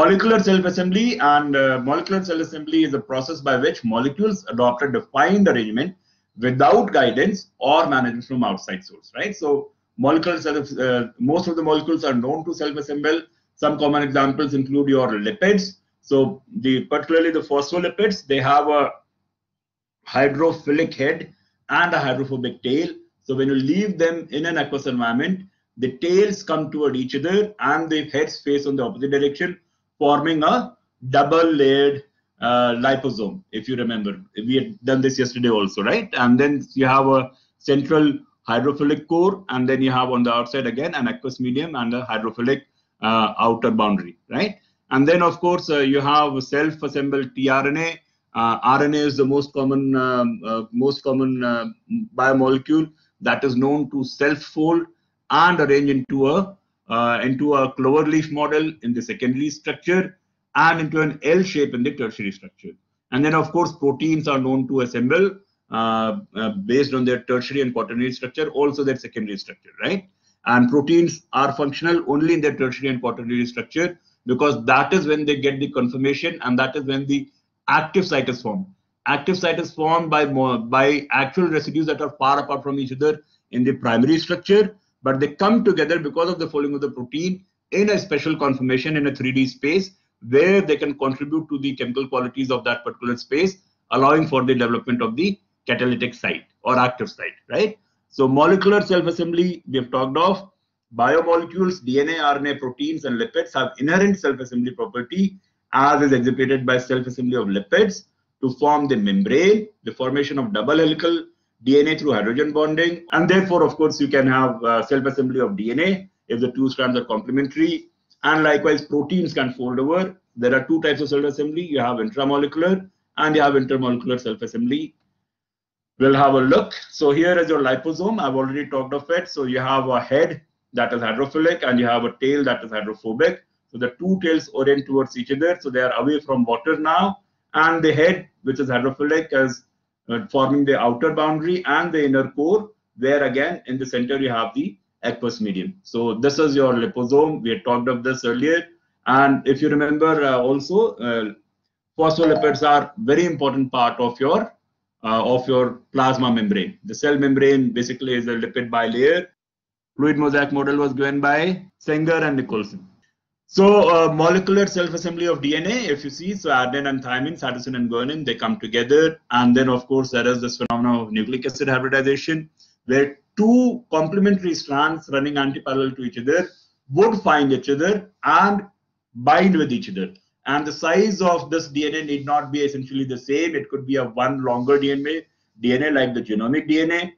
Molecular self-assembly and uh, molecular self-assembly is a process by which molecules adopt a defined arrangement without guidance or management from outside source, right? So molecular self, uh, most of the molecules are known to self-assemble. Some common examples include your lipids. So the particularly the phospholipids, they have a hydrophilic head and a hydrophobic tail. So when you leave them in an aqueous environment, the tails come toward each other and the heads face on the opposite direction, forming a double layered uh, liposome, if you remember. We had done this yesterday also, right? And then you have a central hydrophilic core, and then you have on the outside again an aqueous medium and a hydrophilic uh, outer boundary, right? And then, of course, uh, you have self-assembled tRNA. Uh, RNA is the most common, um, uh, most common uh, biomolecule that is known to self-fold and arrange into a uh, into a clover leaf model in the secondary structure and into an L shape in the tertiary structure. And then, of course, proteins are known to assemble uh, uh, based on their tertiary and quaternary structure, also their secondary structure, right? And proteins are functional only in their tertiary and quaternary structure because that is when they get the conformation and that is when the active site is formed. Active site is formed by by actual residues that are far apart from each other in the primary structure but they come together because of the folding of the protein in a special conformation in a 3D space where they can contribute to the chemical qualities of that particular space, allowing for the development of the catalytic site or active site, right? So molecular self-assembly we have talked of. Biomolecules, DNA, RNA, proteins, and lipids have inherent self-assembly property as is exhibited by self-assembly of lipids to form the membrane, the formation of double helical DNA through hydrogen bonding. And therefore, of course, you can have uh, self-assembly of DNA if the two strands are complementary. And likewise, proteins can fold over. There are two types of self-assembly. You have intramolecular and you have intermolecular self-assembly. We'll have a look. So here is your liposome. I've already talked of it. So you have a head that is hydrophilic and you have a tail that is hydrophobic. So the two tails orient towards each other. So they are away from water now. And the head, which is hydrophilic, is forming the outer boundary and the inner core, where again in the center you have the aqueous medium. So this is your liposome. We had talked of this earlier. And if you remember uh, also, uh, phospholipids are very important part of your uh, of your plasma membrane. The cell membrane basically is a lipid bilayer. Fluid mosaic model was given by Singer and Nicolson. So uh, molecular self-assembly of DNA, if you see, so adenine and thymine, cytosine and guanine, they come together. And then of course, there is this phenomenon of nucleic acid hybridization, where two complementary strands running anti-parallel to each other would find each other and bind with each other. And the size of this DNA need not be essentially the same. It could be a one longer DNA, DNA like the genomic DNA.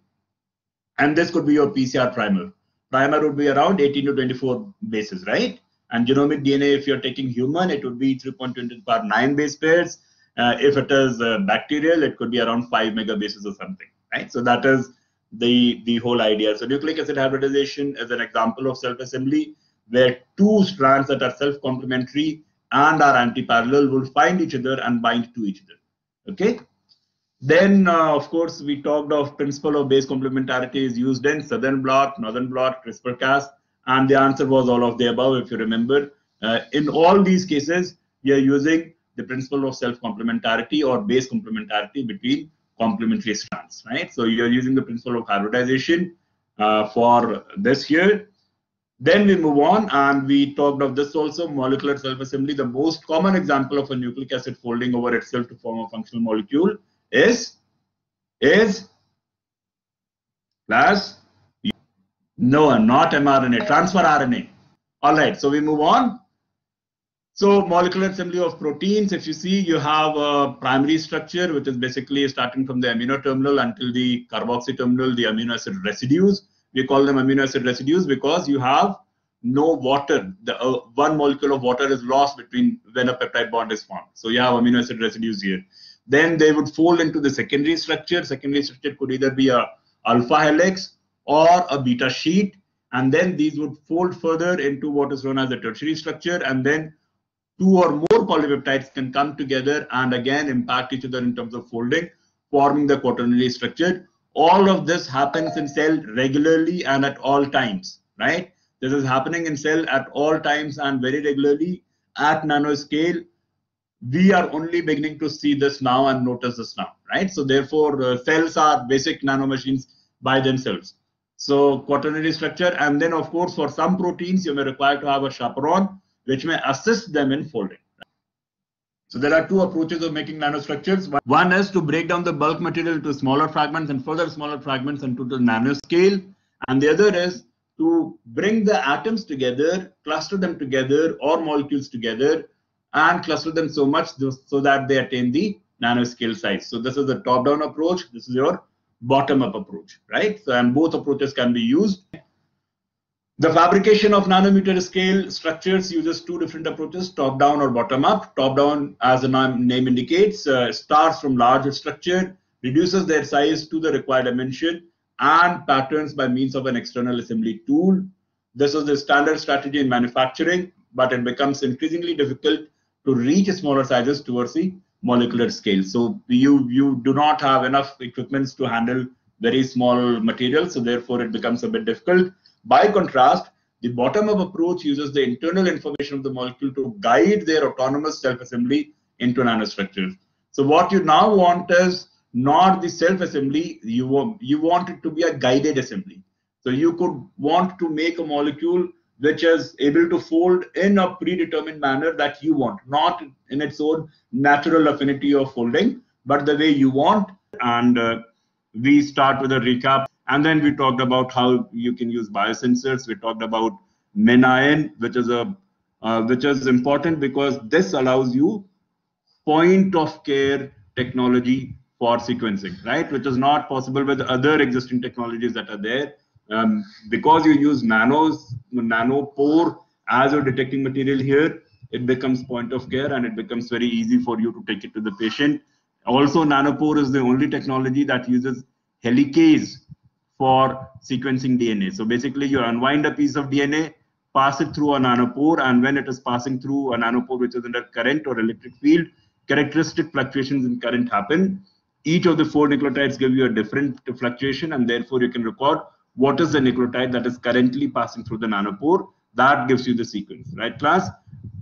And this could be your PCR primer. Primer would be around 18 to 24 bases, right? And genomic DNA, if you're taking human, it would be 3.20 to the power 9 base pairs. Uh, if it is uh, bacterial, it could be around 5 megabases or something, right? So that is the, the whole idea. So nucleic acid hybridization is an example of self-assembly where two strands that are self-complementary and are anti-parallel will find each other and bind to each other, okay? Then, uh, of course, we talked of principle of base complementarity is used in southern blot, northern blot, CRISPR-Cas, and the answer was all of the above, if you remember. Uh, in all these cases, we are using the principle of self-complementarity or base complementarity between complementary strands, right? So you're using the principle of hybridization uh, for this here. Then we move on and we talked of this also, molecular self-assembly. The most common example of a nucleic acid folding over itself to form a functional molecule is, is plus no, not mRNA, transfer RNA. All right, so we move on. So molecular assembly of proteins, if you see, you have a primary structure, which is basically starting from the amino terminal until the carboxy terminal, the amino acid residues. We call them amino acid residues because you have no water. The uh, one molecule of water is lost between when a peptide bond is formed. So you have amino acid residues here. Then they would fold into the secondary structure. Secondary structure could either be a alpha helix or a beta sheet and then these would fold further into what is known as a tertiary structure and then two or more polypeptides can come together and again impact each other in terms of folding forming the quaternary structure all of this happens in cell regularly and at all times right this is happening in cell at all times and very regularly at nanoscale, we are only beginning to see this now and notice this now, right? So therefore, uh, cells are basic nanomachines by themselves. So quaternary structure, and then of course, for some proteins, you may require to have a chaperone, which may assist them in folding. So there are two approaches of making nanostructures. One is to break down the bulk material into smaller fragments and further smaller fragments into the nanoscale. And the other is to bring the atoms together, cluster them together or molecules together and cluster them so much so that they attain the nanoscale size. So this is the top-down approach. This is your bottom-up approach, right? So and both approaches can be used. The fabrication of nanometer scale structures uses two different approaches, top-down or bottom-up. Top-down, as the name indicates, uh, starts from larger structure, reduces their size to the required dimension, and patterns by means of an external assembly tool. This is the standard strategy in manufacturing, but it becomes increasingly difficult to reach smaller sizes towards the molecular scale. So you, you do not have enough equipments to handle very small materials, so therefore it becomes a bit difficult. By contrast, the bottom-up approach uses the internal information of the molecule to guide their autonomous self-assembly into nanostructures. So what you now want is not the self-assembly, you you want it to be a guided assembly. So you could want to make a molecule which is able to fold in a predetermined manner that you want, not in its own natural affinity of folding, but the way you want. And uh, we start with a recap and then we talked about how you can use biosensors. We talked about MinION, which is a uh, which is important because this allows you point of care technology for sequencing, right? Which is not possible with other existing technologies that are there. Um, because you use nanos, nanopore as your detecting material here, it becomes point of care and it becomes very easy for you to take it to the patient. Also, nanopore is the only technology that uses helicase for sequencing DNA. So basically you unwind a piece of DNA, pass it through a nanopore, and when it is passing through a nanopore which is under current or electric field, characteristic fluctuations in current happen. Each of the four nucleotides give you a different fluctuation, and therefore you can record what is the nucleotide that is currently passing through the nanopore. That gives you the sequence, right, class?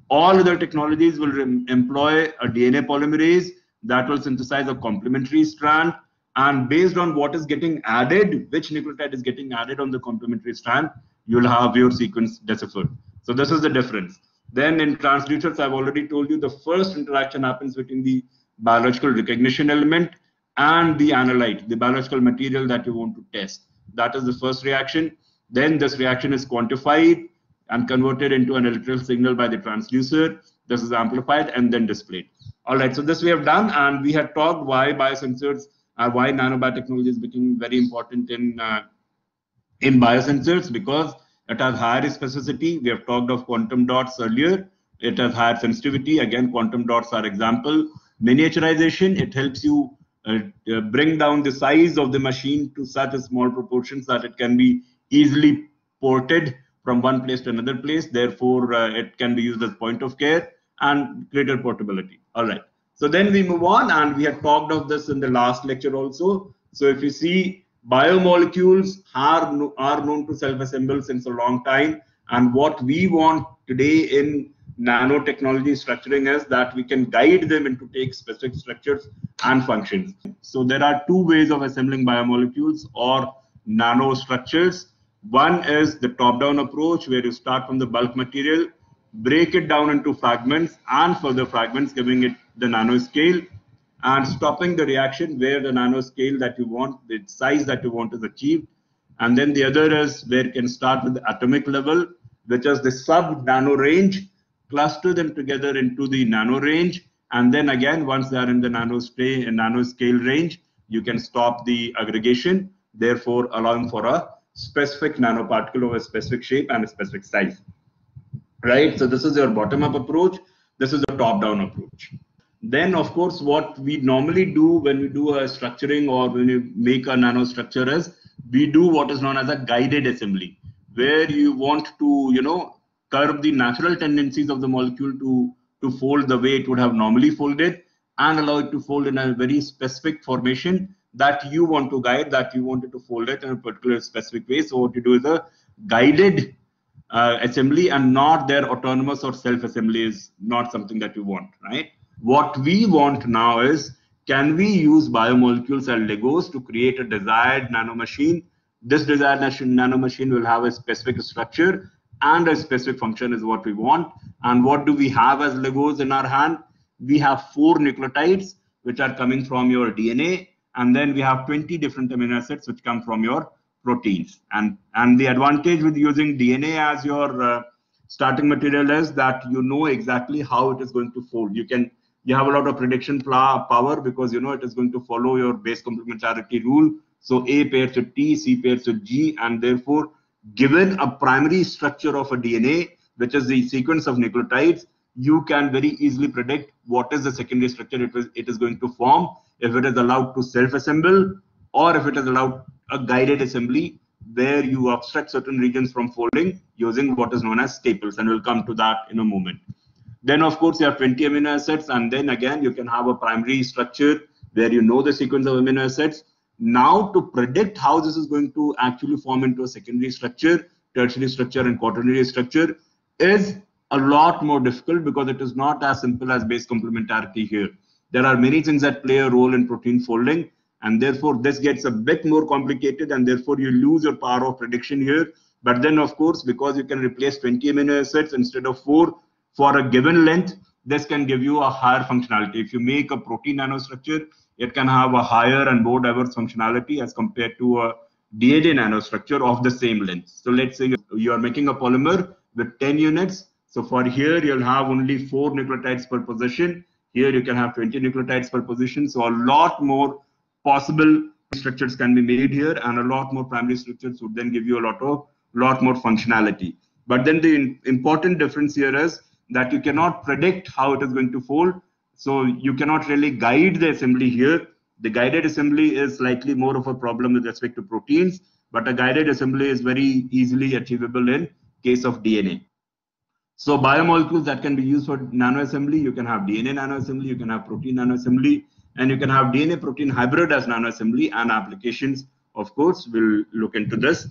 All other technologies will employ a DNA polymerase that will synthesize a complementary strand and based on what is getting added, which nucleotide is getting added on the complementary strand, you'll have your sequence deciphered. So this is the difference. Then in transducers, I've already told you the first interaction happens between the biological recognition element and the analyte, the biological material that you want to test. That is the first reaction. Then this reaction is quantified and converted into an electrical signal by the transducer. This is amplified and then displayed. All right, so this we have done, and we had talked why biosensors are why nanobiotechnology is becoming very important in uh, in biosensors because it has higher specificity. We have talked of quantum dots earlier. It has higher sensitivity. Again, quantum dots are example. Miniaturization, it helps you uh, uh, bring down the size of the machine to such a small proportions that it can be easily ported from one place to another place. Therefore, uh, it can be used as point of care and greater portability. All right. So then we move on, and we had talked of this in the last lecture also. So if you see, biomolecules are, are known to self-assemble since a long time. And what we want today in nanotechnology structuring is that we can guide them into take specific structures and functions. So there are two ways of assembling biomolecules or nanostructures. One is the top-down approach where you start from the bulk material break it down into fragments and further fragments, giving it the nanoscale and stopping the reaction where the nanoscale that you want, the size that you want is achieved. And then the other is where you can start with the atomic level, which is the sub nano range, cluster them together into the nano range. And then again, once they are in the nanoscale, nanoscale range, you can stop the aggregation, therefore allowing for a specific nanoparticle of a specific shape and a specific size right? So this is your bottom-up approach. This is a top-down approach. Then, of course, what we normally do when we do a structuring or when you make a nanostructure is we do what is known as a guided assembly, where you want to, you know, curb the natural tendencies of the molecule to to fold the way it would have normally folded and allow it to fold in a very specific formation that you want to guide, that you wanted to fold it in a particular specific way. So what you do is a guided uh, assembly and not their autonomous or self assembly is not something that you want, right? What we want now is can we use biomolecules and Legos to create a desired nanomachine? This desired nanomachine will have a specific structure and a specific function is what we want. And what do we have as Legos in our hand? We have four nucleotides which are coming from your DNA, and then we have 20 different amino acids which come from your proteins. And, and the advantage with using DNA as your uh, starting material is that you know exactly how it is going to fold. You can you have a lot of prediction power because you know it is going to follow your base complementarity rule. So A pairs with T, C pairs with G, and therefore, given a primary structure of a DNA, which is the sequence of nucleotides, you can very easily predict what is the secondary structure it is, it is going to form if it is allowed to self-assemble or if it is allowed a guided assembly where you obstruct certain regions from folding using what is known as staples and we'll come to that in a moment. Then of course you have 20 amino acids and then again you can have a primary structure where you know the sequence of amino acids now to predict how this is going to actually form into a secondary structure tertiary structure and quaternary structure is a lot more difficult because it is not as simple as base complementarity here. There are many things that play a role in protein folding, and therefore this gets a bit more complicated, and therefore you lose your power of prediction here. But then, of course, because you can replace 20 amino acids instead of four for a given length, this can give you a higher functionality. If you make a protein nanostructure, it can have a higher and more diverse functionality as compared to a DNA nanostructure of the same length. So let's say you are making a polymer with 10 units so for here, you'll have only four nucleotides per position. Here you can have 20 nucleotides per position. So a lot more possible structures can be made here and a lot more primary structures would then give you a lot of lot more functionality. But then the important difference here is that you cannot predict how it is going to fold. So you cannot really guide the assembly here. The guided assembly is slightly more of a problem with respect to proteins, but a guided assembly is very easily achievable in case of DNA. So biomolecules that can be used for nanoassembly, you can have DNA nanoassembly, you can have protein nanoassembly, and you can have DNA protein hybrid as nanoassembly and applications, of course, we'll look into this.